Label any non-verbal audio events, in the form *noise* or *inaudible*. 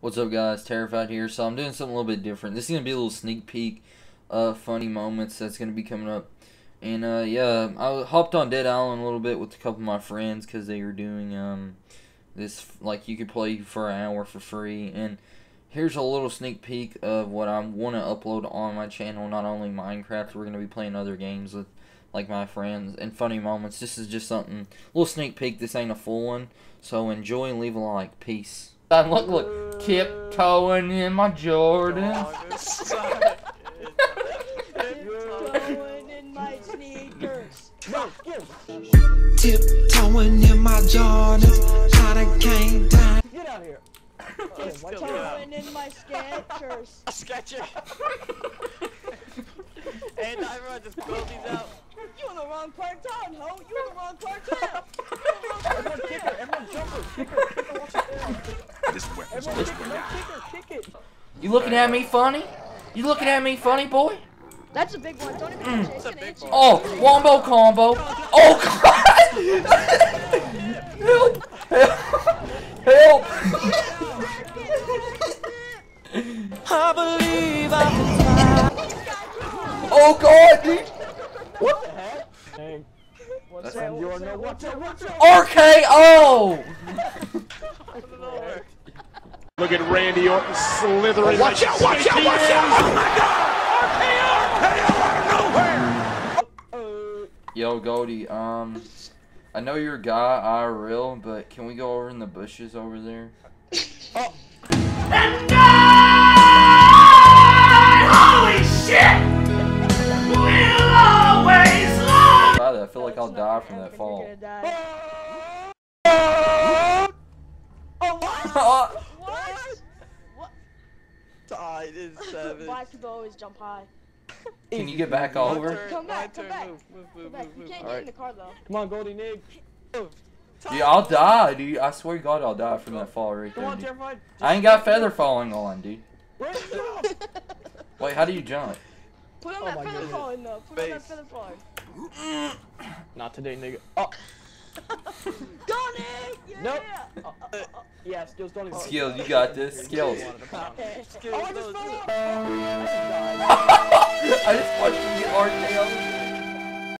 What's up guys, Terrified here. So I'm doing something a little bit different. This is going to be a little sneak peek of funny moments that's going to be coming up. And uh, yeah, I hopped on Dead Island a little bit with a couple of my friends because they were doing um, this, like you could play for an hour for free. And here's a little sneak peek of what I want to upload on my channel. Not only Minecraft, we're going to be playing other games with like my friends and funny moments. This is just something, little sneak peek. This ain't a full one. So enjoy and leave a like. Peace. Look, look, uh, tiptoeing in my Jordan. Tiptoeing *laughs* in my sneakers. Tiptoeing in my Jordans, how I came down. Get out here. *laughs* Tiptoeing in my Skechers. *laughs* Sketching. and everyone just pull these out. You in the wrong part of town, ho. You in the wrong part of town. You in the wrong part of town. Everyone jumper, kicker, kicker, watch it down. This weapon's Everyone this kick, way no now. kicker, kick it. You looking at me funny? You looking at me funny, boy? That's a big one. Don't even mm. touch it. It's a gonna big hit you. one. Oh, wombo combo. Oh God! Help! Help! help! I believe I can fly. Oh God, dude! What the heck? Dang. What's that? you're What's no, that? watch out, watch out. RKO! Look at Randy Orton slithering. Watch like out, watch out, watch out! Oh my god! RKO! RKO out of nowhere! Yo, Goldie, um, I know you're a guy, I real, but can we go over in the bushes over there? Try that. I feel like I'll die from that fall. Oh, What? *laughs* Tied is *laughs* savage. Black people always jump high. Can you get back My over? turn, Come my back, come turn. back. Move, move, Go move, back. move, You can't get Alright. in the car though. Come on, Goldie Nig. Dude, I'll die, dude. I swear to God, I'll die from that fall right Come there. on, Dude. I ain't got feather falling on, dude. Where did you go? Wait, how do you jump? Put on Oh that my feather goodness. falling though. Put on that feather falling. Not today, nigga. Oh, Go Nick! Yeah! Nope. oh, oh. yeah, skills don't even. Skills, you got this. Skills. Skills, Oh, I just fell off. I just watched you get RKO.